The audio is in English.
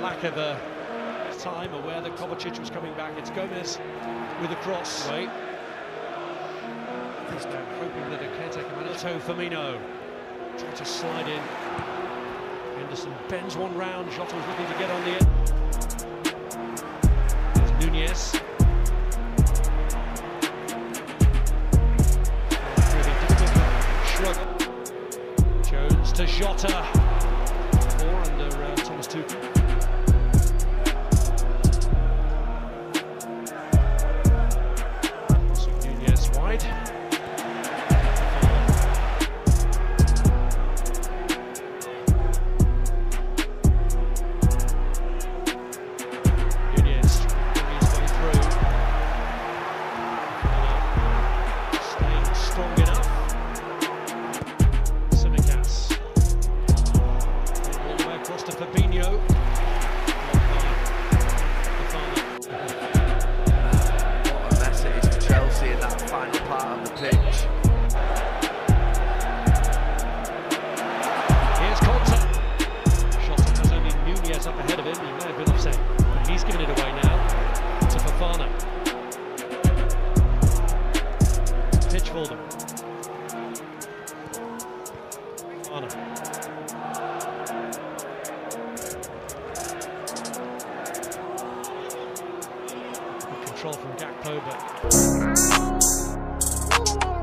lack of a time, aware that Kovacic was coming back. It's Gomez with a cross. Wait. He's now hoping that a caretaker manager. Otto Firmino try to slide in. Henderson bends one round. Jota was looking to get on the end. There's Nunez. Jones to Jota. To Fabinho. Oh, what a mess it is for Chelsea in that final part of the pitch. Here's Kante. Shot has only Nunez up ahead of him. He may have been offset, but he's given it away now to Fofana. Pitch for them. Fofana. control from Gakpo, but...